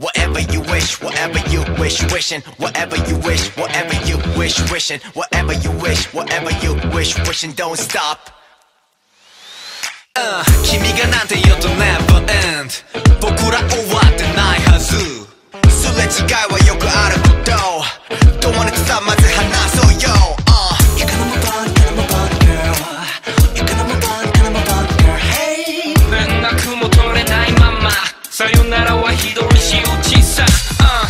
Whatever you wish, whatever you wish, wishing. Whatever you wish, whatever you wish, wishing. Whatever you wish, whatever you wish, wishing. Don't stop. Uh, 君がなんて言うとねはひどい仕打ちさ、uh